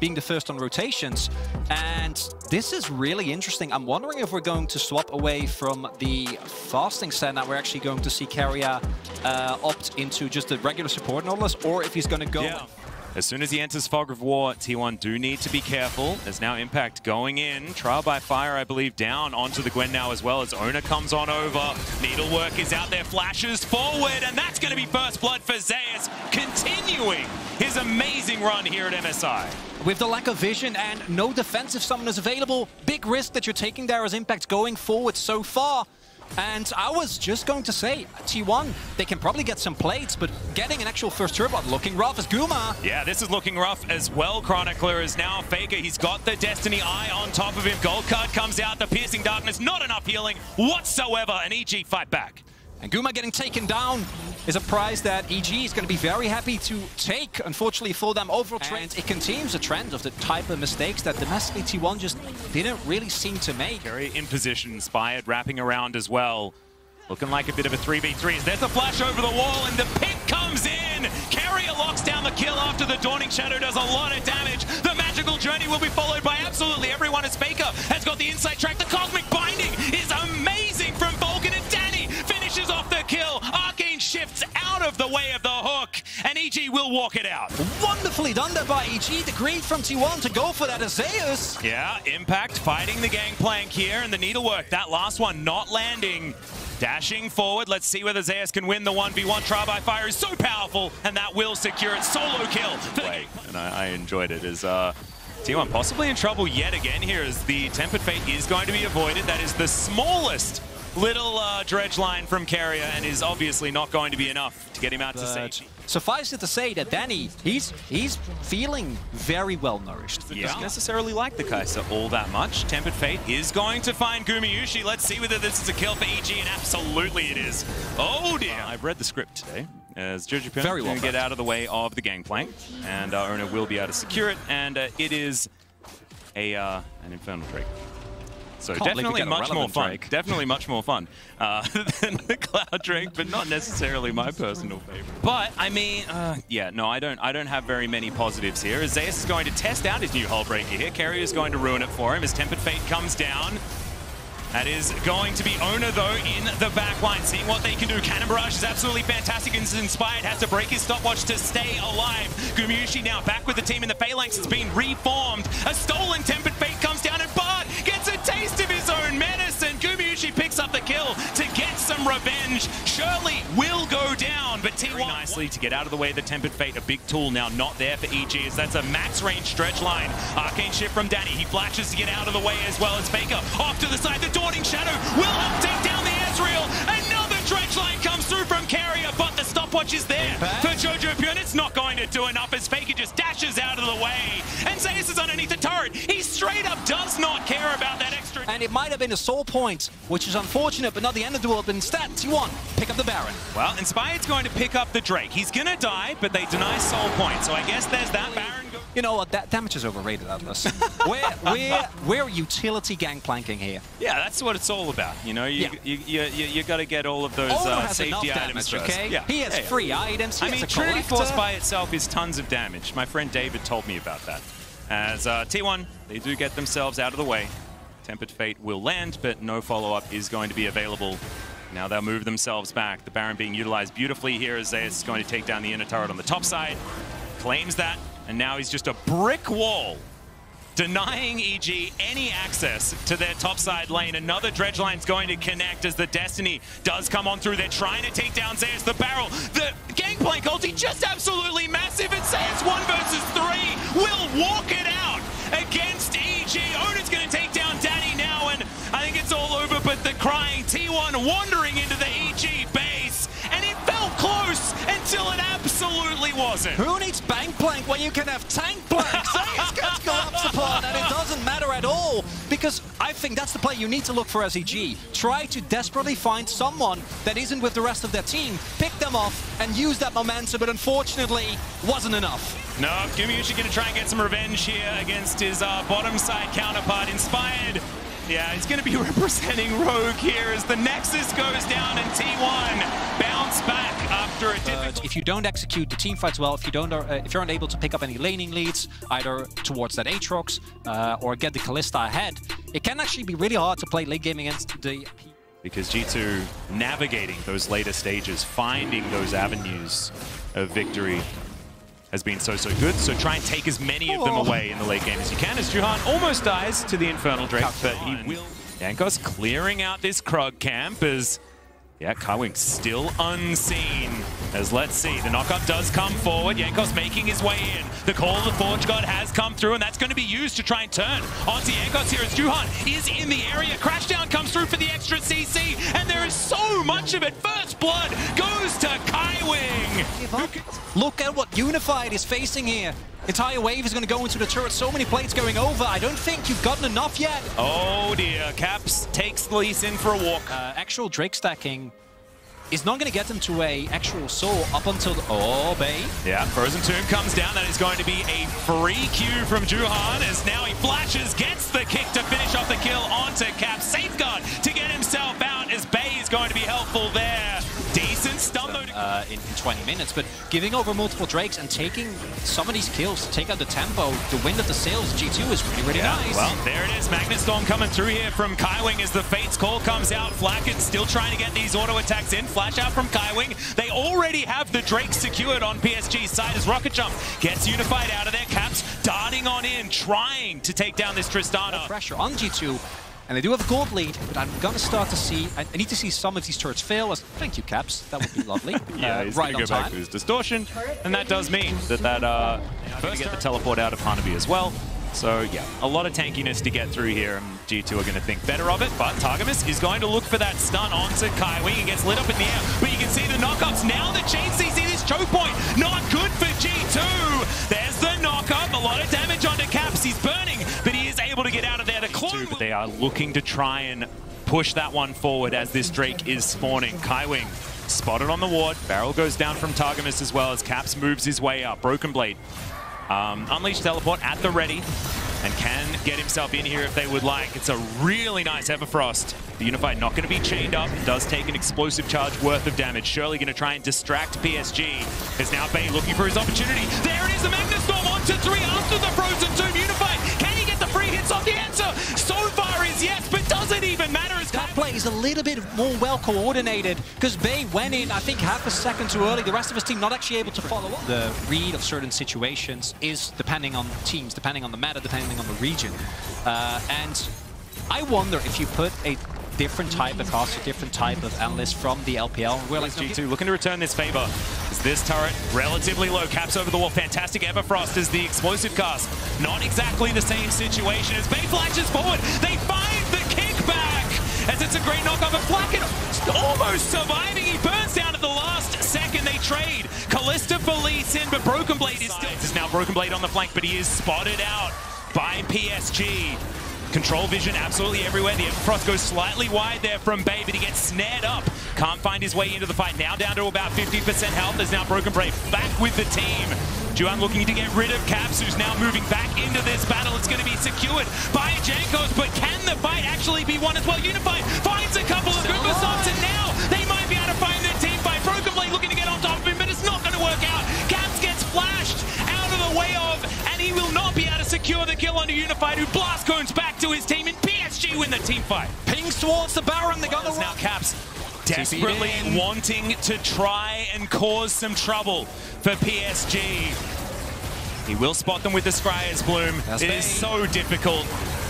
being the first on rotations. And this is really interesting. I'm wondering if we're going to swap away from the fasting stand that we're actually going to see Keria uh, opt into just the regular support Nautilus, or if he's going to go... Yeah. As soon as he enters Fog of War, T1 do need to be careful. There's now Impact going in. Trial by Fire, I believe, down onto the Gwen now as well as Oner comes on over. Needlework is out there, flashes forward, and that's going to be first blood for Zeus, continuing his amazing run here at MSI. With the lack of vision and no defensive summoners available, big risk that you're taking there as Impact going forward so far. And I was just going to say, T1, they can probably get some plates, but getting an actual first turbo looking rough as Guma. Yeah, this is looking rough as well. Chronicler is now Faker. He's got the Destiny Eye on top of him. Gold card comes out, the Piercing Darkness, not enough healing whatsoever. An EG fight back. And Guma getting taken down is a prize that EG is going to be very happy to take, unfortunately for them overall trend. It continues a trend of the type of mistakes that domestically T1 just didn't really seem to make. Very in position, inspired, wrapping around as well. Looking like a bit of a 3v3. There's a flash over the wall and the pick comes in. Keria locks down the kill after the Dawning Shadow does a lot of damage. The magical journey will be followed by absolutely everyone as Faker has got the inside track. The Cosmic out of the way of the hook and EG will walk it out. Wonderfully done there by EG. The greed from T1 to go for that Zeus. Yeah, Impact fighting the gangplank here and the needlework. That last one not landing. Dashing forward, let's see whether Zeus can win the 1v1. Trial by Fire is so powerful, and that will secure it. Solo kill. Play. And I, I enjoyed it. As uh, T1 possibly in trouble yet again here as the Tempered Fate is going to be avoided. That is the smallest little uh, dredge line from Keria and is obviously not going to be enough to get him out but to safety. Suffice it to say that Danny, he's he's feeling very well nourished. He doesn't necessarily like the Kaiser all that much. Tempered Fate is going to find Gumayusi. Let's see whether this is a kill for EG, and absolutely it is. Oh dear. Uh, I've read the script today. As Jojo Very well get out of the way of the gangplank, and our owner will be able to secure it, and uh, it is a uh, an Infernal Drake. So Can't definitely much more fun. Definitely much more fun uh, than the Cloud Drake, but not necessarily my personal favorite. But I mean, uh, yeah, no, I don't. I don't have very many positives here. Zeus is going to test out his new hull breaker here. Keria is going to ruin it for him as Tempered Fate comes down. That is going to be Oner, though, in the back line, seeing what they can do. Cannon Barrage is absolutely fantastic and Inspired has to break his stopwatch to stay alive. Gumayusi now back with the team in the Phalanx. It's been reformed. A stolen Tempered to get some revenge. Shirley will go down, but T1... Very nicely to get out of the way of the Tempered Fate. A big tool now not there for EG as that's a max range stretch line. Arcane shift from Danny. He flashes to get out of the way as well as Faker. Off to the side, the Dawning Shadow will help take down the Ezreal. Another dredge line comes through from Keria, but stopwatch is there Impact. for Jojopyun. It's not going to do enough as Faker just dashes out of the way. And Zeus is underneath the turret. He straight up does not care about that extra. And it might have been a soul point, which is unfortunate, but not the end of the world. But instead, T1 pick up the Baron. Well, Inspired's going to pick up the Drake. He's going to die, but they deny soul point. So I guess there's that Baron. You know what? That damage is overrated, Atlas. we're, we're, we're utility gangplanking here. Yeah, that's what it's all about. You know, you yeah. you, you, you, you got to get all of those uh, safety items damage, okay? Yeah. He has free items. He I mean, Trinity Force by itself is tons of damage. My friend David told me about that. As uh, T1, they do get themselves out of the way. Tempered Fate will land, but no follow-up is going to be available. Now they'll move themselves back. The Baron being utilized beautifully here as is going to take down the inner turret on the top side. Claims that, and now he's just a brick wall denying EG any access to their topside lane. Another dredge line's going to connect as the Destiny does come on through. They're trying to take down Zeus. The barrel, the gangplank ulti just absolutely massive. And Zeus one versus three will walk it out against EG. Oner's going to take down Danny now, and I think it's all over. But the crying T1 wandering into the EG base, and it felt close until it absolutely wasn't. Who needs bank plank when you can have tank plank? Zeus gets collapsed upon, and it doesn't matter at all because I think that's the play you need to look for as EG. Try to desperately find someone that isn't with the rest of their team, pick them off, and use that momentum, but unfortunately, wasn't enough. No, Gumayusi going to try and get some revenge here against his uh, bottom side counterpart. Inspired yeah, he's going to be representing Rogue here as the Nexus goes down and T1 bounce back after a difficult... if you don't execute the team fights well, if you don't, uh, if you're unable to pick up any laning leads, either towards that Aatrox uh, or get the Kalista ahead, it can actually be really hard to play late game against the because G2 navigating those later stages, finding those avenues of victory has been so, so good. So try and take as many of them oh. away in the late game as you can, as Juhan almost dies to the Infernal Drake, but he will. Jankos clearing out this Krug camp as yeah, Kaiwing still unseen. As let's see, the knockup does come forward. Jankos making his way in. The call of the Forge God has come through, and that's going to be used to try and turn onto Jankos here as Juhan is in the area. Crashdown comes through for the extra CC, and there is so much of it. First blood goes to Kaiwing. Look at what Unified is facing here. Entire wave is going to go into the turret. So many plates going over. I don't think you've gotten enough yet. Oh dear. Caps takes the Lee Sin for a walk. Uh, actual Drake stacking is not going to get them to a actual soul up until the... Oh, Bay. Yeah, Frozen Tomb comes down. That is going to be a free Q from Juhan as now he flashes, gets the kick to finish off the kill onto Cap. Safeguard to get himself out as Bay is going to be helpful there. Decent stun though. Uh, in, in, 20 minutes, but giving over multiple Drakes and taking some of these kills to take out the tempo, the wind of the sails, G2 is really, really yeah, nice. Well, there it is. Magnet Storm coming through here from Kaiwing as the Fates call comes out. Flakked still trying to get these auto attacks in. Flash out from Kaiwing. They already have the Drake secured on PSG's side as Rocket Jump gets unified out of their caps, darting on in, trying to take down this Tristana. Pressure on G2 and they do have a gold lead, but I'm going to start to see... I, I, need to see some of these turrets fail. As, thank you, Caps. That would be lovely. yeah, uh, he's right going to go back to his distortion. And that does mean that that... Uh, first get the teleport out of Hanabi as well. So, yeah, a lot of tankiness to get through here, and G2 are going to think better of it, but Targamas is going to look for that stun onto Kaiwing. He gets lit up in the air, but you can see the knockups. Now the Chain CC, this choke point, not good for G2. There's the knockup, a lot of damage onto they are looking to try and push that one forward as this Drake is spawning. Kaiwing spotted on the ward. Barrel goes down from Targamas as well as Caps moves his way up. Broken Blade um, Unleash Teleport at the ready and can get himself in here if they would like. It's a really nice Everfrost. The Unified not going to be chained up. Does take an explosive charge worth of damage. Surely going to try and distract PSG. Is now Bay looking for his opportunity. There it is, the Storm onto three after the Frozen Tomb. Unified, is a little bit more well coordinated because Bay went in, I think, half a second too early. The rest of his team not actually able to follow up. The read of certain situations is depending on teams, depending on the meta, depending on the region. Uh, and I wonder if you put a different type of cost, a different type of analyst from the LPL. Well, like G2 looking to return this favor. Is this turret relatively low? Caps over the wall. Fantastic Everfrost is the explosive cast. Not exactly the same situation as Bay flashes forward. They find the kickback as it's a great knockoff of Flakked almost surviving. He burns down at the last second. They trade. Kalista Felice in, but Broken Blade is still... This is now Broken Blade on the flank, but he is spotted out by PSG. Control vision absolutely everywhere. The Frost goes slightly wide there from Bay, but he gets snared up. Can't find his way into the fight. Now down to about 50% health. There's now Broken Blade back with the team. Juhan looking to get rid of Caps, who's now moving back into this battle. It's going to be secured by Jankos, but can the fight actually be won as well? Unified finds a couple of Goober and now they might be able to find their team fight. Broken Blade looking to get on top of him, but it's not going to work out. Caps gets flashed out of the way of, and he will not be able to secure the kill on Unified, who blast cones back team fight. Pings towards the Baron, they got the now Caps desperately wanting to try and cause some trouble for PSG. He will spot them with the Scryer's Bloom. That's it is so difficult.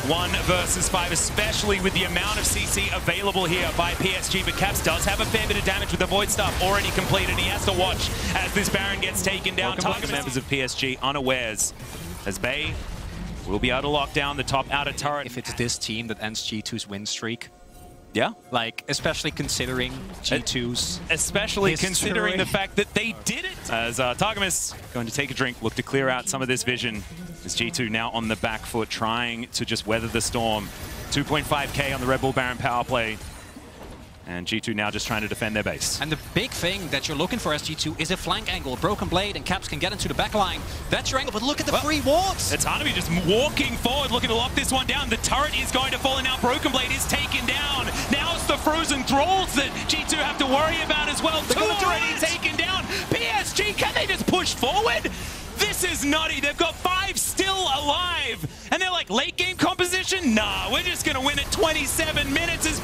One versus five, especially with the amount of CC available here by PSG. But Caps does have a fair bit of damage with the Void Staff already completed. He has to watch as this Baron gets taken down. Target members of PSG unawares as Bay will be able to lock down the top outer turret. If it's this team that ends G2's win streak, yeah. Like, especially considering G2's Especially history. considering the fact that they did it. As uh, Targamas going to take a drink, look to clear out some of this vision. As G2 now on the back foot, trying to just weather the storm. 2.5k on the Red Bull Baron power play. And G2 now just trying to defend their base. And the big thing that you're looking for as G2 is a flank angle. Broken Blade and Caps can get into the back line. That's your angle, but look at the well, free wards. It's Hanabi just walking forward, looking to lock this one down. The turret is going to fall, and now Broken Blade is taken down. Now it's the Frozen Thralls that G2 have to worry about as well. Two already taken down. PSG, can they just push forward? This is nutty. They've got five still alive. And they're like, late game composition? Nah, we're just going to win at 27 minutes as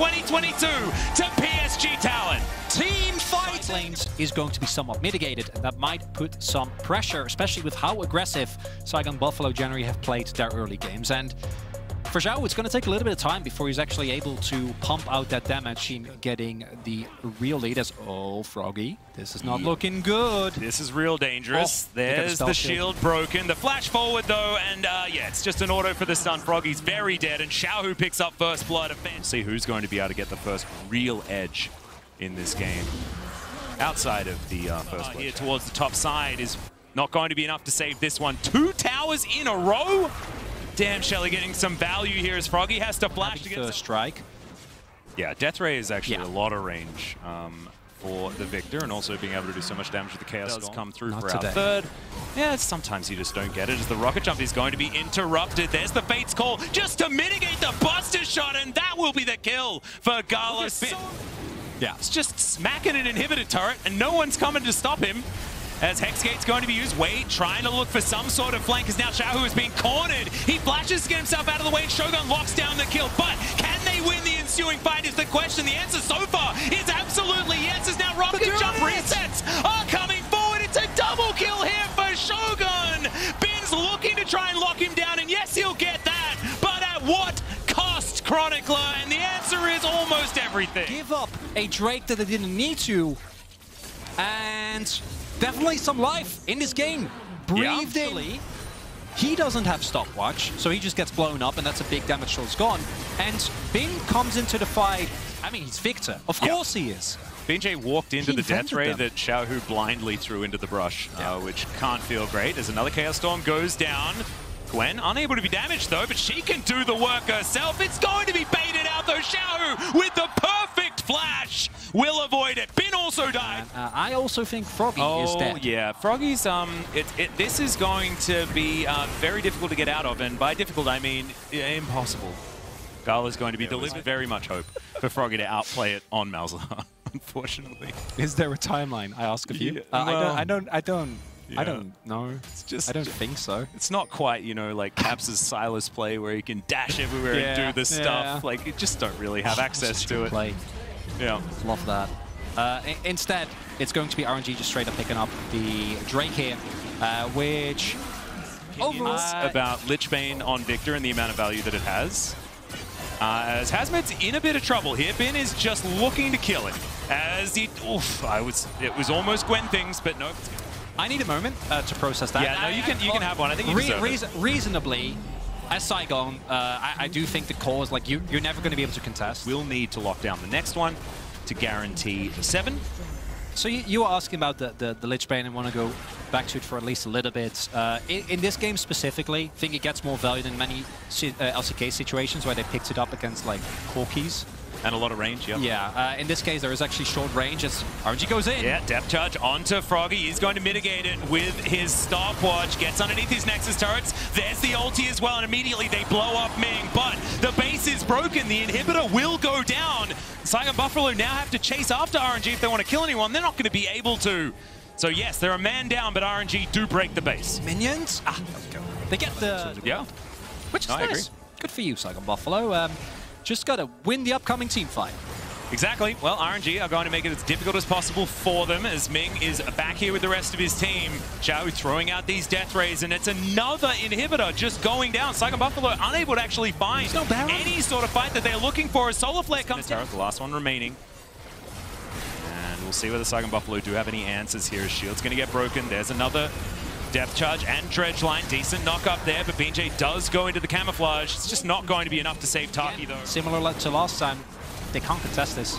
2022 to PSG Talon. Team fight lanes is going to be somewhat mitigated, and that might put some pressure, especially with how aggressive Saigon Buffalo generally have played their early games. And for Xiao, it's going to take a little bit of time before he's actually able to pump out that damage in getting the real lead as, oh, Froggy, this is not looking good. This is real dangerous. Oh, There's the shield, shield broken. The flash forward, though, and uh, yeah, it's just an auto for the stun. Froggy's very dead, and Xiaohu picks up first blood. See who's going to be able to get the first real edge in this game. Outside of the uh, first uh, Here towards the top side is not going to be enough to save this one. Two towers in a row? Damn, Shelly getting some value here as Froggy has to flash to get first strike. Yeah, Death Ray is actually yeah. a lot of range um, for the Viktor, and also being able to do so much damage with the Chaos does come through Not for today. our third. Yeah, sometimes you just don't get it as the rocket jump is going to be interrupted. There's the Fate's call just to mitigate the Buster shot, and that will be the kill for Gala. Yeah. It's just smacking an inhibitor turret, and no one's coming to stop him. As Hexgate's going to be used, Wade trying to look for some sort of flank as now Xiaohu is being cornered. He flashes to get himself out of the way. Shogun locks down the kill, but can they win the ensuing fight is the question. The answer so far is absolutely yes as now Rocket Jump resets are coming forward. It's a double kill here for Shogun. Bin's looking to try and lock him down, and yes, he'll get that, but at what cost, Chronicler? And the answer is almost everything. Give up a Drake that they didn't need to. And definitely some life in this game. Breathed yeah. in. He doesn't have stopwatch, so he just gets blown up, and that's a big damage shot's gone. And Bin comes into the fight. I mean, he's Viktor. Of yeah. course he is. BJ walked into he the death ray them. that Xiaohu blindly threw into the brush, yeah. uh, which can't feel great as another Chaos Storm goes down. Gwen unable to be damaged though, but she can do the work herself. It's going to be baited out though. Xiao with also think Froggy oh, is dead. Oh yeah, Froggy's um, it, it, this is going to be uh, very difficult to get out of, and by difficult I mean yeah, impossible. Gala's going to be delivered. Very much hope for Froggy to outplay it on Malzahar. Unfortunately. Is there a timeline? I ask of you. Yeah, uh, well, I don't. I don't. I don't. Yeah. I don't know. It's just I don't think so. It's not quite, you know, like Caps' Sylas play where you can dash everywhere yeah, and do this yeah. stuff. Like you just don't really have access to it. Play. Yeah. Love that. Uh, instead, it's going to be RNG just straight up picking up the Drake here, uh, which overall uh, about Lichbane on Viktor and the amount of value that it has. Uh, as Hasmed's in a bit of trouble here, Ben is just looking to kill it. As he, oof, I was, it was almost Gwen things, but no, I need a moment uh, to process that. Yeah, no, you can you can have one. I think you Re reason, reasonably, as Saigon, uh, I, I, do think the cause like you you're never going to be able to contest. We'll need to lock down the next one to guarantee the seven. So you, you were asking about the, the, the Lich Bane and want to go back to it for at least a little bit. Uh, in, in, this game specifically, I think it gets more value than many uh, LCK situations where they picked it up against like Corkis. And a lot of range, yeah. Yeah, uh, in this case, there is actually short range as RNG goes in. Yeah, depth charge onto Froggy. He's going to mitigate it with his stopwatch. Gets underneath his Nexus turrets. There's the ulti as well, and immediately they blow up Ming. But the base is broken. The inhibitor will go down. Saigon Buffalo now have to chase after RNG if they want to kill anyone. They're not going to be able to. So yes, they're a man down, but RNG do break the base. Minions? Ah, they get the... Yeah. Which is nice. Good for you, Saigon Buffalo. Um, just got to win the upcoming team fight. Exactly. Well, RNG are going to make it as difficult as possible for them as Ming is back here with the rest of his team. Xiao throwing out these death rays, and it's another inhibitor just going down. Saigon Buffalo unable to actually find no any sort of fight that they're looking for as Solar Flare comes down. The last one remaining. And we'll see whether Saigon Buffalo do have any answers here. His shield's going to get broken. There's another Depth charge and dredge line. Decent knock up there, but BJ does go into the camouflage. It's just not going to be enough to save Taki, though. Similar to last time, they can't contest this.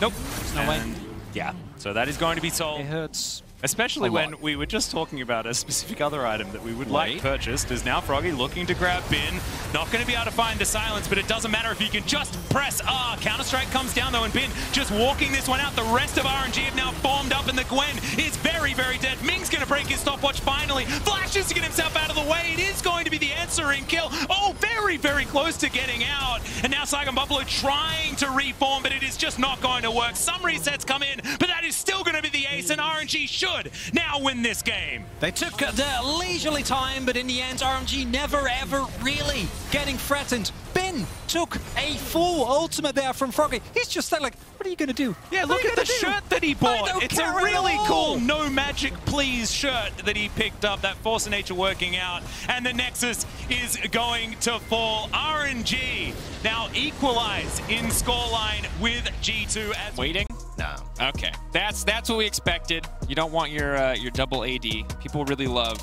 Nope. There's no and way. Yeah, so that is going to be sold. It hurts. Especially when we were just talking about a specific other item that we would Wait. like purchased. Is now Froggy looking to grab Bin. Not going to be able to find the silence, but it doesn't matter if you can just press R. Counter-Strike comes down though, and Bin just walking this one out. The rest of RNG have now formed up, and the Gwen is very, very dead. Ming's going to break his stopwatch finally. Flashes to get himself out of the way. It is going to be the answering kill. Oh, very, very close to getting out. And now Saigon Buffalo trying to reform, but it is just not going to work. Some resets come in, but that is still going to be the ace, and RNG should now win this game. They took uh, their leisurely time, but in the end, RNG never ever really getting threatened. Bin took a full ultimate there from Froggy. He's just there like, what are you going to do? Yeah, look at the do? shirt that he bought. It's a really cool No Magic Please shirt that he picked up, that Force of Nature working out. And the Nexus is going to fall. RNG now equalize in scoreline with G2 as waiting. No. Okay, that's that's what we expected. You don't want your uh, your double AD. People really love,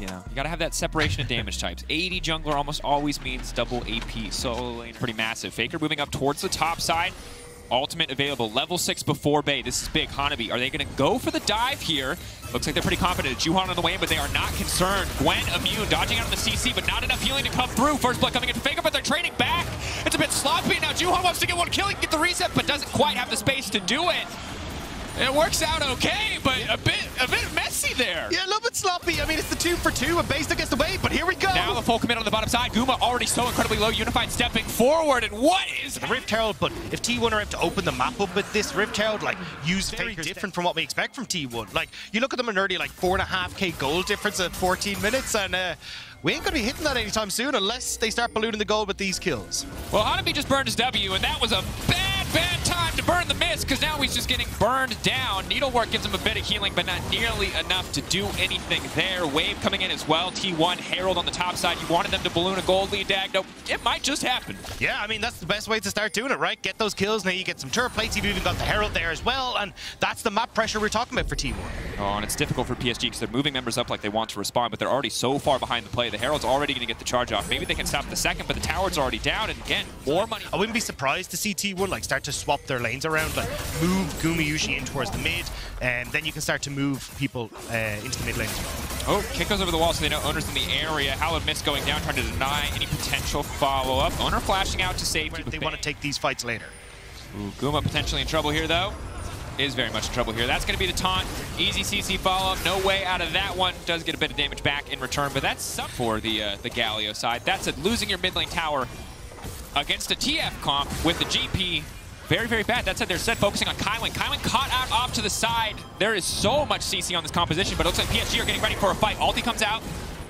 you know, you got to have that separation of damage types. AD jungler almost always means double AP. Solo lane pretty massive. Faker moving up towards the top side. Ultimate available. Level 6 before Bay. This is big. Hanabi, are they going to go for the dive here? Looks like they're pretty confident. Juhan on the way in, but they are not concerned. Gwen immune, dodging out of the CC, but not enough healing to come through. First blood coming into Faker, but they're trading back. It's a bit sloppy. Now Juhan wants to get one kill, he can get the reset, but doesn't quite have the space to do it. It works out okay, but a bit a bit messy there. Yeah, a little bit sloppy. I mean, it's the two for two, and Base gets the wave, but here we go. Now the full commit on the bottom side. Guma already so incredibly low. Unified stepping forward, and what is... The Rift Herald, but if T1 are able to open the map up with this Rift Herald, like, use very different from what we expect from T1. Like, you look at them in early, like, 4.5k gold difference at 14 minutes, and... Uh, we ain't going to be hitting that anytime soon unless they start ballooning the gold with these kills. Well, Hanabi just burned his W, and that was a bad, bad time to burn the miss because now he's just getting burned down. Needlework gives him a bit of healing, but not nearly enough to do anything there. Wave coming in as well. T1, Herald on the top side. You wanted them to balloon a gold lead, Dagno. It might just happen. Yeah, I mean, that's the best way to start doing it, right? Get those kills. Now you get some turret plates. You've even got the Herald there as well, and that's the map pressure we're talking about for T1. Oh, and it's difficult for PSG because they're moving members up like they want to respond, but they're already so far behind the play. The Herald's already going to get the charge off. Maybe they can stop the second, but the tower's already down, and again, more money. I wouldn't be surprised to see T1 like start to swap their lanes around, like move Gumayusi in towards the mid, and then you can start to move people uh, into the mid lane as well. Oh, kick goes over the wall, so they know Oner's in the area. Hallowed Mist going down, trying to deny any potential follow-up. Oner flashing out to safety. They want to take these fights later. Ooh, Guma potentially in trouble here, though is very much in trouble here. That's going to be the taunt. Easy CC follow-up. No way out of that one. Does get a bit of damage back in return, but that's some for the uh, the Galio side. That's it. Losing your mid lane tower against a TF comp with the GP. Very, very bad. That said, they're set focusing on Kaiwing. Kaiwing caught out off to the side. There is so much CC on this composition, but it looks like PSG are getting ready for a fight. Ulti comes out.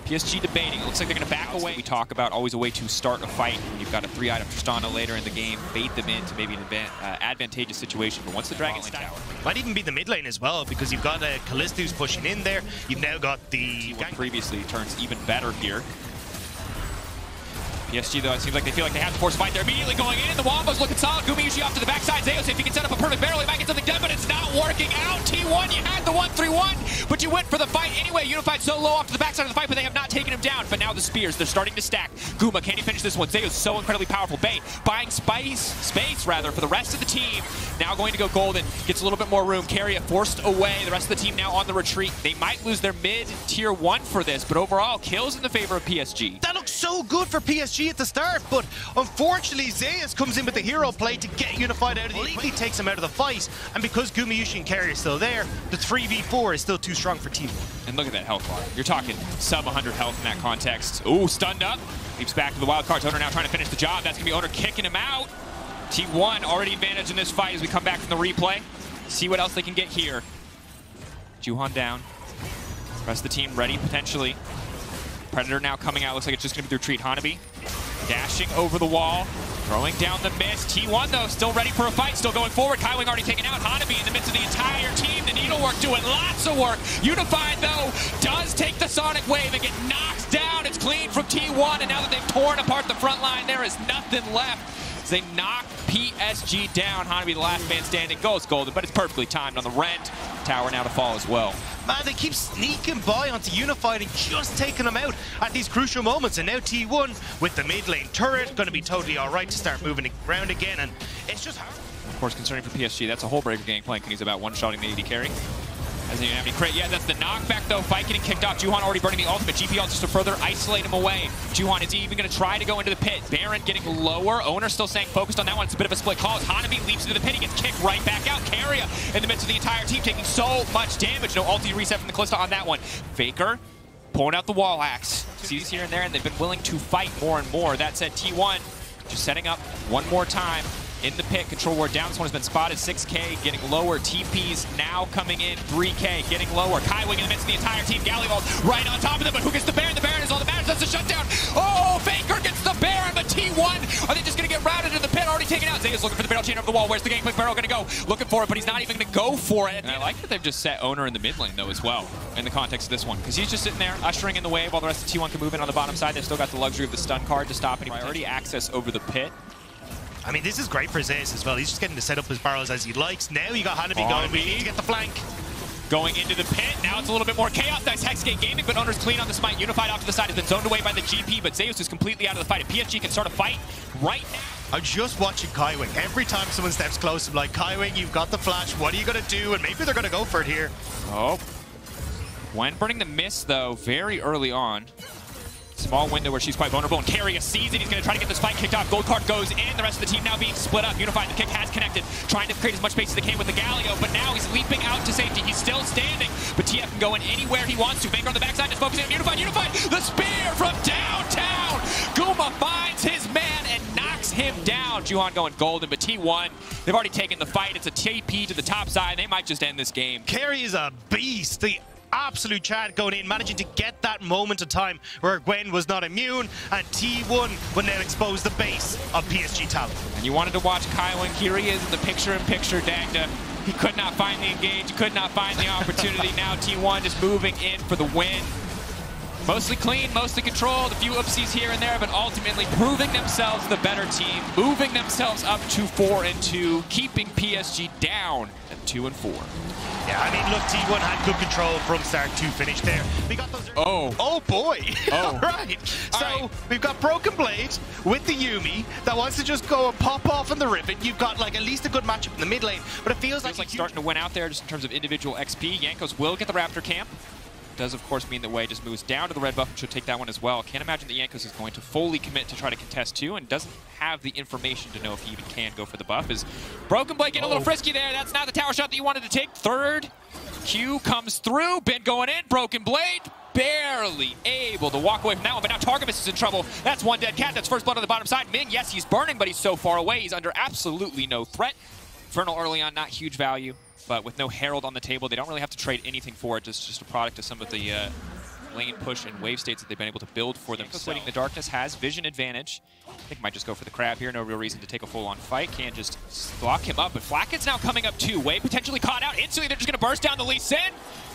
PSG debating. It looks like they're going to back away. We talk about always a way to start a fight. You've got a three-item Tristana later in the game, bait them into maybe an uh, advantageous situation. But once the Dragon Lane Tower... Might even be the mid lane as well, because you've got uh, Kalista who's pushing in there. You've now got the... Previously turns even better here. PSG, though, it seems like they feel like they have to force a fight. They're immediately going in. The Wombo's looking solid. Gumayusi off to the backside. Zeus, if he can set up a perfect barrel, he might get something done, but it's not working out. T1, you had the 1-3-1, but you went for the fight anyway. Unified so low off to the backside of the fight, but they have not taken him down. But now the spears, they're starting to stack. Guma, can he finish this one? Zeus, so incredibly powerful. Bane, buying spice, space, rather, for the rest of the team. Now going to go golden. Gets a little bit more room. Keria forced away. The rest of the team now on the retreat. They might lose their mid tier 1 for this, but overall, kills in the favor of PSG. That looks so good for PSG at the start, but unfortunately, Zeus comes in with the hero play to get Unified out of the Completely takes him out of the fight. And because Gumayusi and Keria are still there, the 3v4 is still too strong for Team And look at that health bar. You're talking sub 100 health in that context. Ooh, stunned up. Leaps back to the wild cards. Oner now trying to finish the job. That's going to be Oner kicking him out. T1 already advantage in this fight as we come back from the replay. See what else they can get here. Juhan down. Rest of the team ready potentially. Predator now coming out. Looks like it's just going to be the retreat. Hanabi Dashing over the wall, throwing down the miss. T1, though, still ready for a fight, still going forward. Kaiwing already taken out. Hanabi in the midst of the entire team. The needlework doing lots of work. Unified, though, does take the Sonic Wave and get knocked down. It's clean from T1, and now that they've torn apart the front line, there is nothing left. They knock PSG down. Hanabi, the last man standing, goes golden, but it's perfectly timed on the rent. Tower now to fall as well. Man, they keep sneaking by onto Unified and just taking them out at these crucial moments. And now T1 with the mid lane turret, going to be totally all right to start moving around again. And it's just hard. Of course, concerning for PSG, that's a whole Hullbreaker gangplank, and he's about one-shotting the AD carry. Doesn't even have any crit. Yeah, that's the knockback, though. Fight getting kicked off. Juhan already burning the ultimate. GP just to further isolate him away. Juhan is he even going to try to go into the pit. Baron getting lower. Oner still staying focused on that one. It's a bit of a split call. As Hanabi leaps into the pit, he gets kicked right back out. Keria in the midst of the entire team taking so much damage. No ulti reset from the Kalista on that one. Faker pulling out the wall axe. Sees here and there, and they've been willing to fight more and more. That said, T1 just setting up one more time in the pit. Control ward down. This one has been spotted. 6K getting lower. TP's now coming in. 3K getting lower. Kaiwing in the midst of the entire team. Gallivault right on top of them. But who gets the Baron? The Baron is all that matters. That's the shutdown. Oh, Faker gets the Baron. But T1, are they just going to get routed in the pit? Already taken out. Zeus looking for the barrel chain over the wall. Where's the game Gangplank Barrel going to go? Looking for it, but he's not even going to go for it. And I like that they've just set Oner in the mid lane, though, as well, in the context of this one. Because he's just sitting there, ushering in the wave while the rest of T1 can move in on the bottom side. They've still got the luxury of the stun card to stop any priority access over the pit. I mean, this is great for Zeus as well. He's just getting to set up his barrels as he likes. Now you got Hanabi going. We need to get the flank. Going into the pit. Now it's a little bit more chaos. Nice Hexgate Gaming, but Oner's clean on the smite. Unified off to the side has been zoned away by the GP, but Zeus is completely out of the fight. If PSG can start a fight right now. I'm just watching Kaiwing. Every time someone steps close, I'm like, Kaiwing, you've got the flash. What are you going to do? And maybe they're going to go for it here. Oh. When burning the mist, though, very early on. Small window where she's quite vulnerable, and Keria sees it. He's going to try to get the spike kicked off. Gold card goes in. The rest of the team now being split up. Unified, the kick has connected, trying to create as much space as they can with the Galio, but now he's leaping out to safety. He's still standing, but TF can go in anywhere he wants to. Baker on the backside is focusing on Unified. Unified, the spear from downtown. Guma finds his man and knocks him down. Juhan going golden, but T1, they've already taken the fight. It's a TP to the top side. They might just end this game. Keria is a beast. The absolute chat going in, managing to get that moment of time where Gwen was not immune, and T1 would now expose the base of PSG Talon. And you wanted to watch Kaiwing. Here he is in the picture-in-picture Dangda. He could not find the engage, could not find the opportunity. now T1 just moving in for the win. Mostly clean, mostly controlled, a few oopsies here and there, but ultimately proving themselves the better team, moving themselves up to 4 and 2, keeping PSG down at 2 and 4. Yeah, I mean, look, T1 had good control from start to finish there. We got those. Oh. Oh boy. Oh. All right. All so right. we've got Broken Blade with the Yuumi that wants to just go and pop off on the Riven. You've got like at least a good matchup in the mid lane, but it feels, Feels like, like starting to win out there just in terms of individual XP. Jankos will get the Raptor camp. Does, of course, mean that Wei just moves down to the red buff and should take that one as well. Can't imagine that Jankos is going to fully commit to try to contest two and doesn't have the information to know if he even can go for the buff. Is Broken Blade getting a little Oh. frisky there? That's not the tower shot that you wanted to take. Third, Q comes through. Ben going in. Broken Blade barely able to walk away from that one, but now Targamas is in trouble. That's one dead cat. That's first blood on the bottom side. Ming, yes, he's burning, but he's so far away. He's under absolutely no threat. Infernal early on, not huge value, but with no Herald on the table, they don't really have to trade anything for it. Just, just a product of some of the uh, lane push and wave states that they've been able to build for themselves. Splitting the Darkness has vision advantage. I think might just go for the crab here. No real reason to take a full-on fight. Can just lock him up. But Flakked's now coming up too. Wave potentially caught out. Instantly, they're just going to burst down the Lee Sin.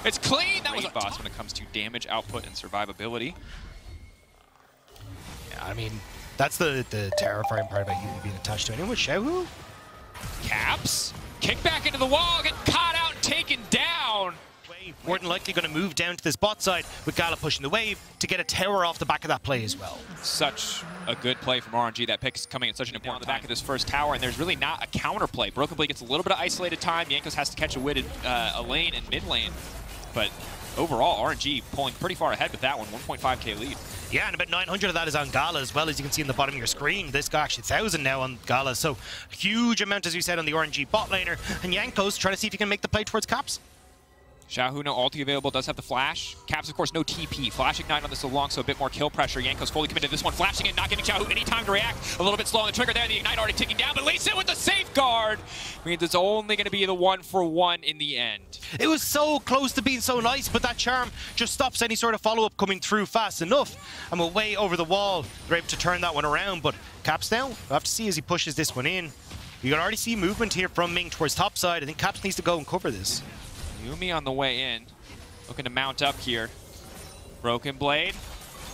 It's clean. That was a boss when it comes to damage output and survivability. Yeah, I mean, that's the the terrifying part about you being attached to anyone with Xiaohu. Caps. Kick back into the wall. Get caught out and taken down. Wave more than likely going to move down to this bot side with Gala pushing the wave to get a tower off the back of that play as well. such a good play from RNG. That pick is coming at such an important on the back of this first tower, and there's really not a counter play. Broken Blade gets a little bit of isolated time. Jankos has to catch a witted uh, a lane and mid lane, but overall RNG pulling pretty far ahead with that one. 1.5k lead. Yeah, and about 900 of that is on Gala as well, as you can see in the bottom of your screen. This guy actually 1,000 now on Gala, so huge amount, as you said, on the RNG bot laner. And Jankos trying to see if he can make the play towards Caps. Xiaohu, no ulti available, does have the flash. Caps, of course, no TP. Flash Ignite on this along, so a bit more kill pressure. Jankos fully committed to this one. Flashing it, not giving Xiaohu any time to react. A little bit slow on the trigger there. The Ignite already ticking down, but Lee Sin with the safeguard means it's only going to be the one for one in the end. It was so close to being so nice, but that charm just stops any sort of follow-up coming through fast enough. And we're way over the wall. They're able to turn that one around, but Caps now, we'll have to see as he pushes this one in. You can already see movement here from Ming towards top side. I think Caps needs to go and cover this. Yuumi on the way in, looking to mount up here. Broken Blade,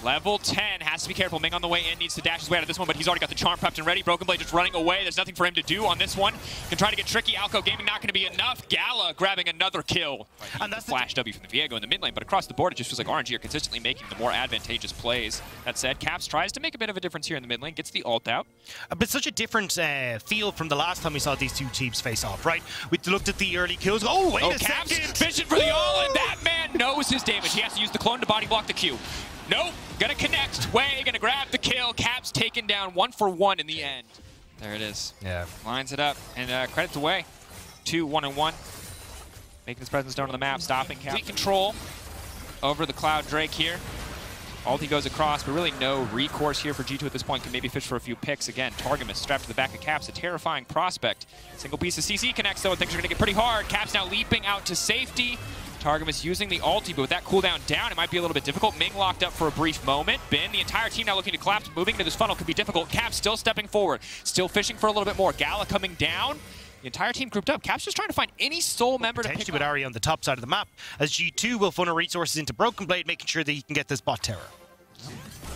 Level 10 has to be careful. Ming on the way in needs to dash his way out of this one, but he's already got the charm prepped and ready. Broken Blade just running away. There's nothing for him to do on this one. Can try to get tricky. Alco Gaming not going to be enough. Gala grabbing another kill. And that's flash W from the Viego in the mid lane, but across the board it just feels like RNG are consistently making the more advantageous plays. That said, Caps tries to make a bit of a difference here in the mid lane, gets the ult out. Uh, but such a different uh, feel from the last time we saw these two teams face off, right? We looked at the early kills. Oh, wait oh, a Caps second! Fishing for the all, and that man knows his damage. He has to use the clone to body block the Q. Nope, gonna connect. Wei, gonna grab the kill. Caps taken down one for one in the end. There it is. Yeah. Lines it up, and uh, credit to Wei. Two, one, and one. Making his presence known on the map, stopping Caps. Complete control over the Cloud Drake here. Ulti goes across, but really no recourse here for G2 at this point. Can maybe fish for a few picks. Again, Targamas strapped to the back of Caps, a terrifying prospect. Single piece of CC connects, though, and things are going to get pretty hard. Caps now leaping out to safety. Targamas using the ulti, but with that cooldown down, it might be a little bit difficult. Ming locked up for a brief moment. Ben, the entire team now looking to collapse. Moving into this funnel could be difficult. Caps still stepping forward, still fishing for a little bit more. Gala coming down. The entire team grouped up. Caps just trying to find any soul member to pick with Ahri on the top side of the map, as G2 will funnel resources into Broken Blade, making sure that he can get this bot terror.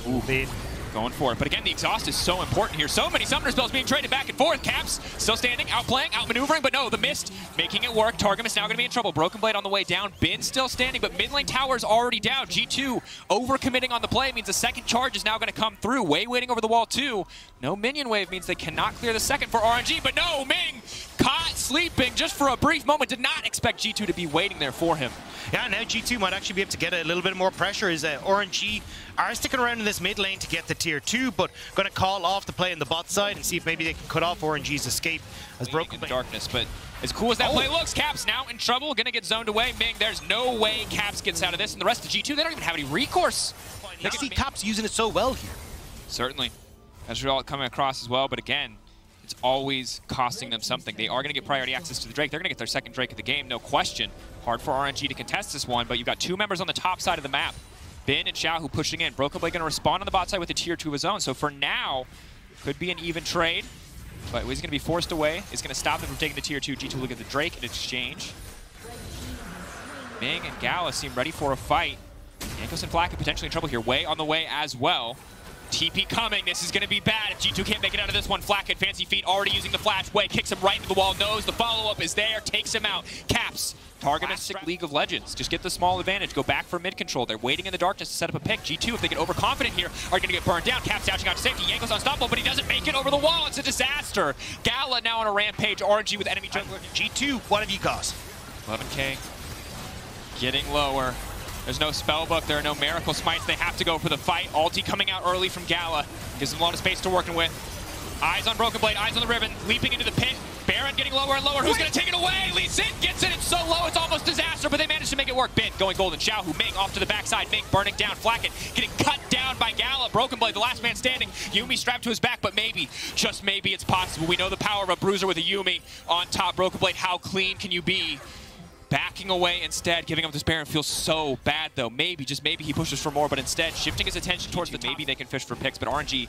Ooh, man going for it. But again, the exhaust is so important here. So many summoner spells being traded back and forth. Caps still standing, outplaying, outmaneuvering, but no, the mist making it work. Targamas now going to be in trouble. Broken Blade on the way down. Bin still standing, but mid lane tower is already down. G2 overcommitting on the play means the second charge is now going to come through. Wei waiting over the wall too. No minion wave means they cannot clear the second for RNG, but no, Ming caught sleeping just for a brief moment. Did not expect G2 to be waiting there for him. Yeah, now G2 might actually be able to get a little bit more pressure as uh, RNG are sticking around in this mid lane to get the tier 2, but going to call off the play in the bot side and see if maybe they can cut off RNG's escape as broken darkness. But as cool as that oh. play looks, Caps now in trouble, going to get zoned away. Ming, there's no way Caps gets out of this, and the rest of G2, they don't even have any recourse. You see Caps using it so well here. Certainly. That's all coming across as well, but again, it's always costing them something. They are going to get priority access to the Drake. They're going to get their second Drake of the game, no question. Hard for RNG to contest this one, but you've got two members on the top side of the map. Bin and Xiaohu pushing in. Broken Blade going to respond on the bot side with a tier 2 of his own. So for now, could be an even trade. But he's going to be forced away. It's going to stop them from taking the tier 2. G2 look at the Drake in exchange. Ming and Gala seem ready for a fight. Jankos and Flakked potentially in trouble here. Wei on the way as well. TP coming. This is going to be bad. If G2 can't make it out of this one, Flack and Fancy Feet already using the flash. Wei kicks him right into the wall. Knows the follow-up is there. Takes him out. Caps. Targeting League of Legends. Just get the small advantage. Go back for mid control. They're waiting in the darkness to set up a pick. G2, if they get overconfident here, are going to get burned down. Caps dashing out to safety. Jankos unstoppable, but he doesn't make it over the wall. It's a disaster. Gala now on a rampage. RNG with enemy jungler. G2, what have you got? 11k. Getting lower. There's no spellbook, there are no miracle smites. They have to go for the fight. Alti coming out early from Gala. Gives them a lot of space to working with. Eyes on Broken Blade, eyes on the Riven, leaping into the pit. Baron getting lower and lower. Who's going to take it away? Lee Sin gets it. It's so low, it's almost disaster, but they managed to make it work. Bin going golden. Xiaohu Ming off to the backside. Ming burning down. Flakked getting cut down by Gala. Broken Blade, the last man standing. Yuumi strapped to his back, but maybe, just maybe it's possible. We know the power of a bruiser with a Yuumi on top. Broken Blade, how clean can you be? Backing away instead, giving up this Baron feels so bad though. Maybe, just maybe he pushes for more, but instead shifting his attention towards the maybe they can fish for picks, but RNG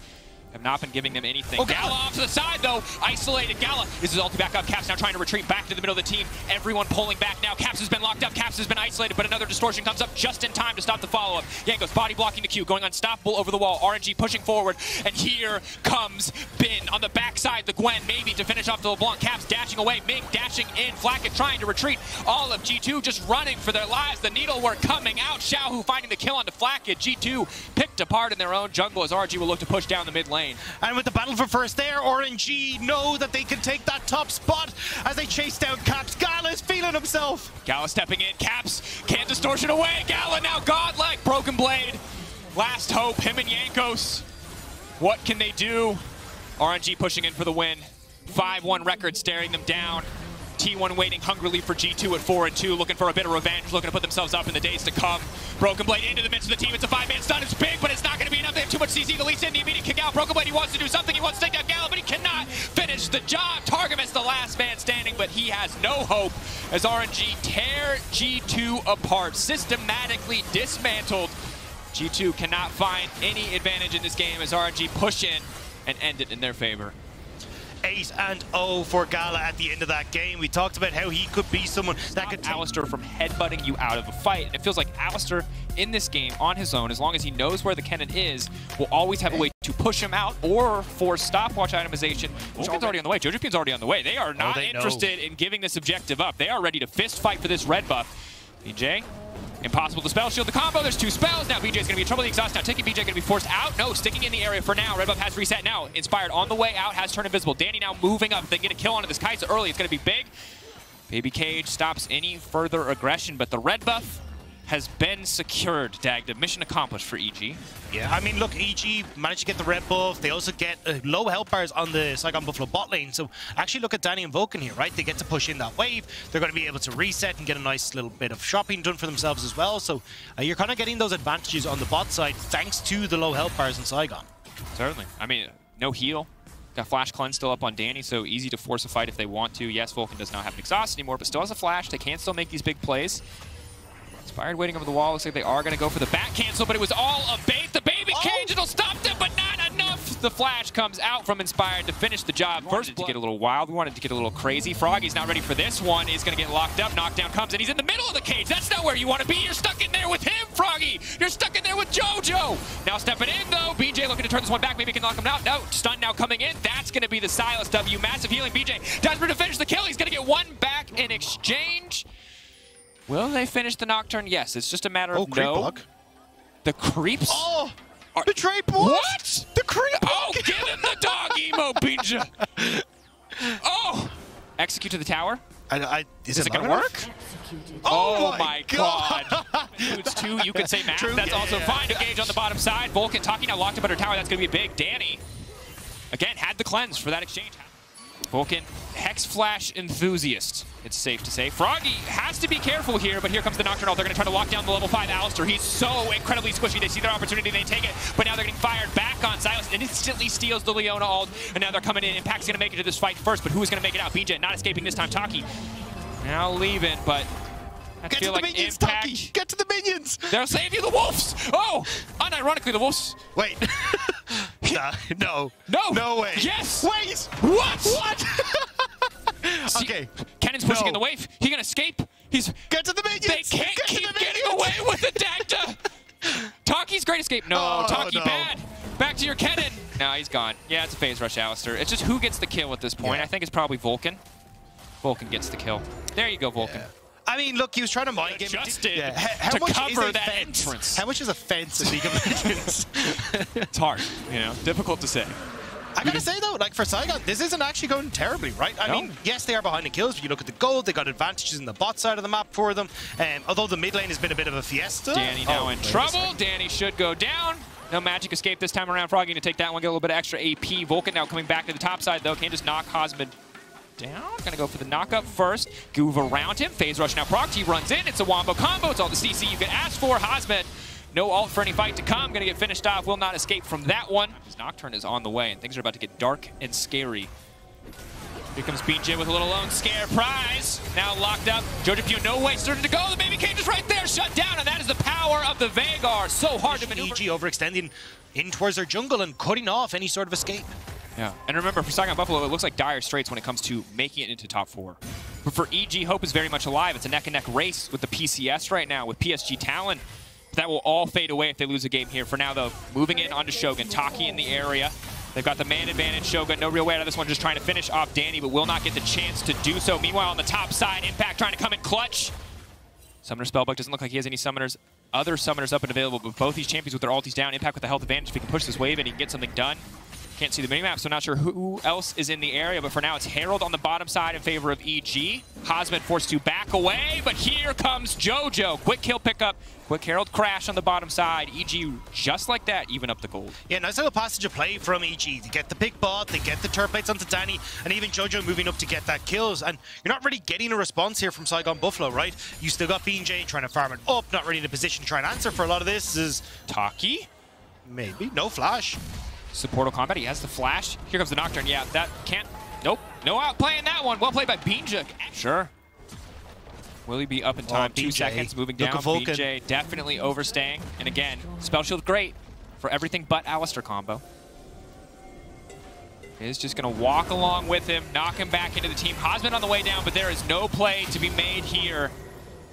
have not been giving them anything. Oh, Gala off to the side, though. Isolated. Gala This is his ulti back up. Caps now trying to retreat back to the middle of the team. Everyone pulling back now. Caps has been locked up. Caps has been isolated, but another distortion comes up just in time to stop the follow-up. Jankos body blocking the Q, going unstoppable over the wall. RNG pushing forward, and here comes Bin on the backside. The Gwen maybe to finish off the LeBlanc. Caps dashing away. Ming dashing in. Flakked trying to retreat. All of G2 just running for their lives. The needlework coming out. Xiaohu finding the kill onto Flakked. G2 picked apart in their own jungle as RNG will look to push down the mid lane. And with the battle for first there. RNG know that they can take that top spot as they chase down Caps. Gala is feeling himself. Gala stepping in. Caps can't distortion away. Gala now godlike. Broken Blade. Last hope. Him and Jankos. What can they do? RNG pushing in for the win. 5-1 record staring them down. T1 waiting hungrily for G2 at 4 and 2, looking for a bit of revenge, looking to put themselves up in the days to come. Broken Blade into the midst of the team. It's a five-man stun. It's big, but it's not going to be enough. They have too much CC. The Lee Sin the immediate kick out. Broken Blade, he wants to do something. He wants to take down Gala, but he cannot finish the job. Targamas the last man standing, but he has no hope as RNG tear G2 apart. Systematically dismantled. G2 cannot find any advantage in this game as RNG push in and end it in their favor. 8 and 0 for Gala at the end of that game. We talked about how he could be someone that could take Alistar from headbutting you out of a fight. And it feels like Alistar in this game on his own, as long as he knows where the cannon is, will always have a way to push him out or force stopwatch itemization. Vulcan's already on the way. Jojopyun's already on the way. They are not oh, they interested know. in giving this objective up. They are ready to fist fight for this red buff. BJ, impossible to spell shield the combo. There's two spells. Now BJ's going to be in trouble. The exhaust now taking BJ going to be forced out. No, sticking in the area for now. Red buff has reset now. Inspired on the way out, has turned invisible. Danny now moving up. They get a kill onto this Kai'Sa early, it's going to be big. Baby Cage stops any further aggression, but the red buff has been secured, Dagda. Mission accomplished for EG. Yeah, I mean, look, EG managed to get the red buff. They also get uh, low health bars on the Saigon Buffalo bot lane. So actually look at Danny and Vulcan here, right? They get to push in that wave. They're going to be able to reset and get a nice little bit of shopping done for themselves as well. So uh, you're kind of getting those advantages on the bot side thanks to the low health bars in Saigon. Certainly. I mean, no heal. Got Flash Cleanse still up on Danny, so easy to force a fight if they want to. Yes, Vulcan does not have an exhaust anymore, but still has a Flash. They can still make these big plays. Inspired waiting over the wall. Looks like they are going to go for the back cancel, but it was all a bait. The baby oh. cage, it'll stop them, but not enough. The flash comes out from Inspired to finish the job. First to get a little wild. We wanted to get a little crazy. Froggy's not ready for this one. He's going to get locked up. Knockdown comes, and he's in the middle of the cage. That's not where you want to be. You're stuck in there with him, Froggy. You're stuck in there with JoJo. Now stepping in, though. BJ looking to turn this one back. Maybe he can knock him out. No, stun now coming in. That's going to be the Sylas W. Massive healing. BJ desperate to finish the kill. He's going to get one back in exchange. Will they finish the Nocturne? Yes, it's just a matter oh, of no. Bug. The creeps? Oh! Are, Betray boys! What? The creep! Oh, give him the dog emo, Binja! Oh! Execute to the tower. I, I, is, is, it, gonna work? Oh, oh, my god! god. it's two, you could say math. True, That's yeah, also yeah. fine. Engage on the bottom side. Vulcan talking now locked up under tower. That's gonna be big. Danny, again, had the cleanse for that exchange. Vulcan, Hex Flash enthusiast, it's safe to say. Froggy has to be careful here, but here comes the Nocturnal. They're going to try to lock down the level 5 Alistar. He's so incredibly squishy. They see their opportunity, they take it, but now they're getting fired back on Sylas and instantly steals the Leona ult, and now they're coming in. Impact's going to make it to this fight first, but who's going to make it out? BJ not escaping this time. Taki now leaving, but I Get to the minions, Impact. Taki! Get to the minions! They'll save you, the wolves! Oh! Unironically, the wolves... Wait. nah, no. No! No way. Yes! Wait! What? What? See, okay. Kennen's pushing no. in the wave. He gonna escape? He's... Get to the minions! They can't Get keep getting away with the Dagda! Taki's great escape. No, oh, Taki no. bad. Back to your Kennen. No, he's gone. Yeah, it's a phase rush, Alistar. It's just who gets the kill at this point. Yeah. I think it's probably Vulcan. Vulcan gets the kill. There you go, Vulcan. Yeah. I mean, look, he was trying to mind game. Adjusted yeah. how, how to cover that fence? entrance. How much is a fence in League of Legends? it's hard, you know, difficult to say. I gotta say though, like for Saigon, this isn't actually going terribly, right? I no. mean, yes, they are behind in kills, but you look at the gold, they got advantages in the bot side of the map for them. Um, although the mid lane has been a bit of a fiesta. Danny now oh, in trouble. Danny should go down. No magic escape this time around. Froggy to take that one, get a little bit of extra AP. Vulcan now coming back to the top side though. can't just knock Hasmed down. Gonna go for the knockup first. Goove around him. Phase rush now proc. He runs in. It's a wombo combo. It's all the CC you can ask for. Hasmed, no alt for any fight to come. Gonna get finished off. Will not escape from that one. His Nocturne is on the way, and things are about to get dark and scary. Here comes BJ with a little lone scare prize. Now locked up. Jojo no way, starting to go. The baby cage is right there, shut down, and that is the power of the Veigar. So hard to maneuver. EG overextending in towards their jungle and cutting off any sort of escape. Yeah, and remember, for Saigon Buffalo, it looks like dire straits when it comes to making it into top four. But for EG, hope is very much alive. It's a neck-and-neck -neck race with the PCS right now, with PSG Talon. That will all fade away if they lose a game here. For now, though, moving in onto Shogun. Taki in the area. They've got the man advantage. Shogun, no real way out of this one, just trying to finish off Danny, but will not get the chance to do so. Meanwhile, on the top side, Impact trying to come in clutch. Summoner Spellbook doesn't look like he has any summoners, other summoners up and available, but both these champions with their ultis down. Impact with the health advantage. If he can push this wave and he can get something done, can't see the minimap, so not sure who else is in the area, but for now it's Herald on the bottom side in favor of EG. Hasmed forced to back away, but here comes JoJo. Quick kill pickup, quick Herald crash on the bottom side. EG, just like that, even up the gold. Yeah, nice little passage of play from EG. They get the big bot, they get the turret plates onto Danny, and even JoJo moving up to get that kills. And you're not really getting a response here from Saigon Buffalo, right? You still got BJ trying to farm it up, not really in a position to try and answer for a lot of this. Is Taki? Maybe. No flash. Supportal combat. He has the flash. Here comes the Nocturne. Yeah, that can't... Nope. No outplaying that one. Well played by Beanjuk. Sure. Will he be up in time? Oh, Two seconds moving down. BJ definitely overstaying. And again, Spell Shield great for everything but Alistar combo. Is just going to walk along with him, knock him back into the team. Hasmed on the way down, but there is no play to be made here.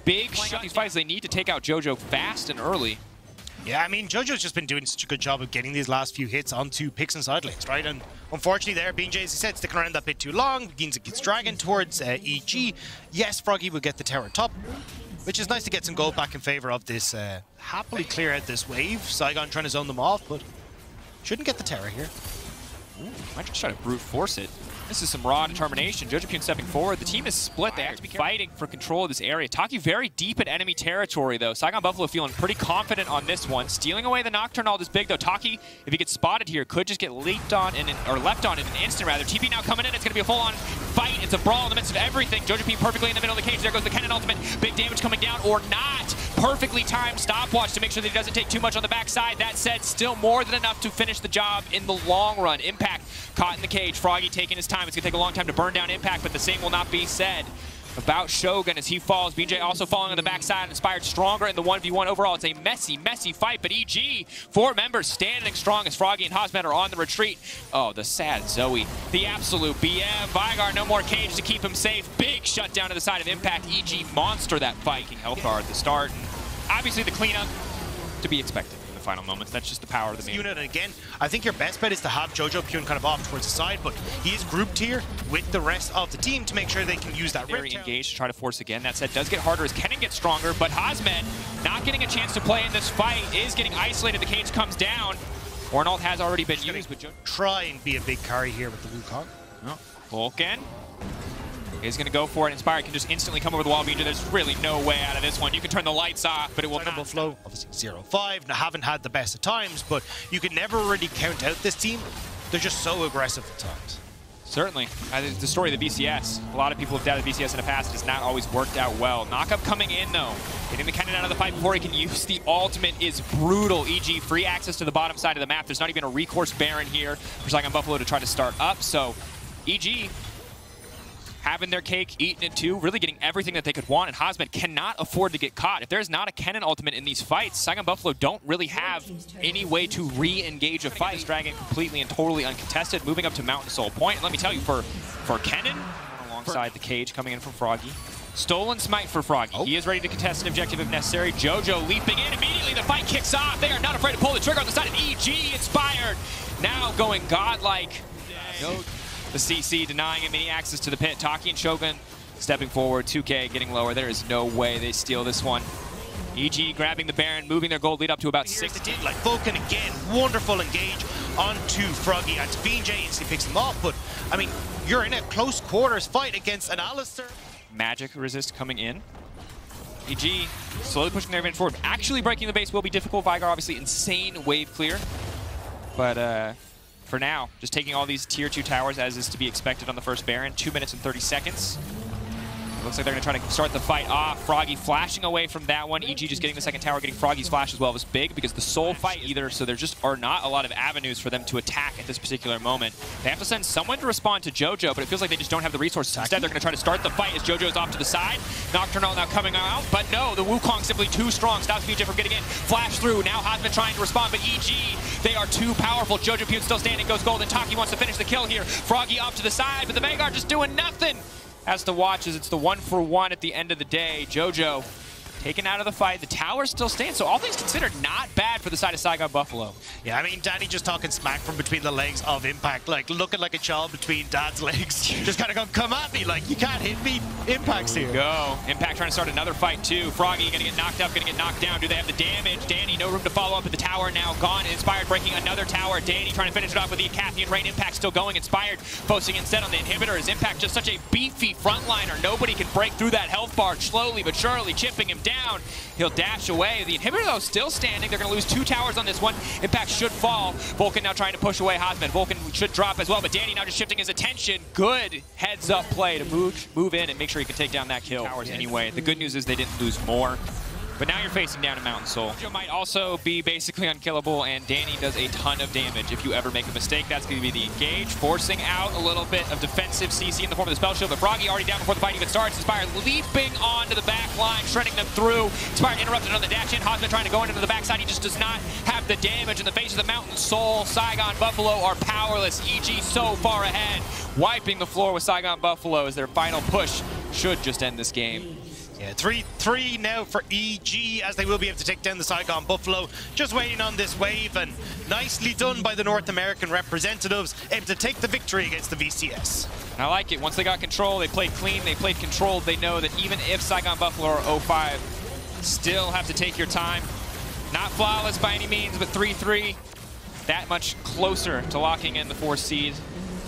big shot. These fights, they need to take out JoJo fast and early. Yeah, I mean, JoJo's just been doing such a good job of getting these last few hits onto picks and side lanes, right? And unfortunately there, BJ, as he said, sticking around that bit too long, begins to get dragging towards uh, EG. Yes, Froggy will get the tower top, which is nice to get some gold back in favor of this. Uh, happily clear out this wave. Saigon trying to zone them off, but shouldn't get the tower here. Ooh, might just try to brute force it. This is some raw determination. Jojopyun stepping forward. The team is split. They have to be fighting for control of this area. Taki very deep in enemy territory, though. Saigon Buffalo feeling pretty confident on this one. Stealing away the Nocturne all this big, though. Taki, if he gets spotted here, could just get leaped on, in an, or left on in an instant, rather. TP now coming in. It's going to be a full-on fight. It's a brawl in the midst of everything. Jojopyun perfectly in the middle of the cage. There goes the Kennen ultimate. Big damage coming down, or not. Perfectly timed stopwatch to make sure that he doesn't take too much on the backside. That said, still more than enough to finish the job in the long run. Impact caught in the cage. Froggy taking his time. It's going to take a long time to burn down Impact, but the same will not be said about Shogun as he falls. BJ also falling on the backside, inspired stronger in the 1v1 overall. It's a messy, messy fight, but EG, four members standing strong as Froggy and Hasmed are on the retreat. Oh, the sad Zoe. The absolute BM. Veigar, no more cage to keep him safe. Big shutdown to the side of Impact. EG monster that. Health bar at the start. Obviously the cleanup to be expected in the final moments. That's just the power of the main. Unit, again, I think your best bet is to have Jojopyun kind of off towards the side, but he is grouped here with the rest of the team to make sure they can use that Very engaged to try to force again. That said, does get harder as Kennen gets stronger, but Hasmed not getting a chance to play in this fight is getting isolated. The cage comes down. Ornalt has already been used, but Jojo... try and be a big carry here with the Wukong. Oh, Vulcan is going to go for it. Inspire can just instantly come over the wall beater. There's really no way out of this one. You can turn the lights off, but it will not. flow, obviously 0-5. Now, haven't had the best of times, but you can never really count out this team. They're just so aggressive at times. Certainly. Uh, the story of the VCS. A lot of people have doubted VCS in the past. It has not always worked out well. Knockup coming in, though. Getting the Kennen out of the fight before he can use the ultimate is brutal. EG, free access to the bottom side of the map. There's not even a recourse Baron here for Saigon Buffalo to try to start up. So, EG having their cake, eating it too, really getting everything that they could want, and Hasmed cannot afford to get caught. If there's not a Kennen ultimate in these fights, Saigon Buffalo don't really have any way to re-engage a fight. This dragon completely and totally uncontested, moving up to Mountain Soul Point. And let me tell you, for, for Kennen, alongside the cage coming in from Froggy, Stolen Smite for Froggy. Oh. He is ready to contest an objective if necessary. JoJo leaping in. Immediately the fight kicks off. They are not afraid to pull the trigger on the side of EG. Inspired. Now going godlike. No the CC denying him any access to the pit. Taki and Shogun stepping forward, 2K getting lower. There is no way they steal this one. EG grabbing the Baron, moving their gold lead up to about Here's six. Like Vulcan again, wonderful engage onto Froggy and BJ instantly picks him off. But I mean, you're in a close quarters fight against an Alistar. Magic resist coming in. EG slowly pushing their advantage forward. Actually breaking the base will be difficult. Veigar obviously insane wave clear. But uh, for now. Just taking all these tier 2 towers as is to be expected on the first Baron. 2 minutes and 30 seconds. Looks like they're going to try to start the fight off. Froggy flashing away from that one. EG just getting the second tower, getting Froggy's flash as well was big because the soul fight either, so there just are not a lot of avenues for them to attack at this particular moment. They have to send someone to respond to JoJo, but it feels like they just don't have the resources. Instead, they're going to try to start the fight as JoJo's off to the side. Nocturnal now coming out, but no, the Wukong simply too strong. Stops BJ from getting in. Flash through. Now Hasmed trying to respond, but EG, they are too powerful. Jojopyun still standing, goes gold, and Taki wants to finish the kill here. Froggy off to the side, but the Vanguard just doing nothing has to watch as it's the one for one at the end of the day. JoJo taken out of the fight. The tower still stands, so all things considered, not bad for the side of Saigon Buffalo. Yeah, I mean, Danny just talking smack from between the legs of Impact, like looking like a child between Dad's legs. just kind of going, come at me, like, you can't hit me. Impact's here. Go. Impact trying to start another fight, too. Froggy gonna get knocked up, gonna get knocked down. Do they have the damage? Danny, no room to follow up at the tower now. Gone. Inspired breaking another tower. Danny trying to finish it off with the Acacian Rain. Impact still going. Inspired focusing instead on the inhibitor. Is Impact just such a beefy frontliner? Nobody can break through that health bar slowly but surely, chipping him down. He'll dash away. The inhibitor, though, still standing. They're going to lose two towers on this one. Impact should fall. Vulcan now trying to push away Hasmed. Vulcan should drop as well, but Danny now just shifting his attention. Good heads-up play to move move in and make sure he can take down that kill. Towers anyway. The good news is they didn't lose more. But now you're facing down a Mountain Soul. Joe might also be basically unkillable, and Danny does a ton of damage. If you ever make a mistake, that's going to be the engage, forcing out a little bit of defensive CC in the form of the Spell Shield, but Froggy already down before the fight even starts. Inspire leaping onto the back line, shredding them through. Inspire interrupted on the dash in. Hasmed trying to go into the backside. He just does not have the damage in the face of the Mountain Soul. Saigon Buffalo are powerless. EG so far ahead, wiping the floor with Saigon Buffalo as their final push should just end this game. Yeah, 3-3 now for EG as they will be able to take down the Saigon Buffalo. Just waiting on this wave and nicely done by the North American representatives able to take the victory against the VCS. I like it. Once they got control, they played clean, they played controlled. They know that even if Saigon Buffalo are 05, still have to take your time. Not flawless by any means, but 3-3. That much closer to locking in the fourth seed.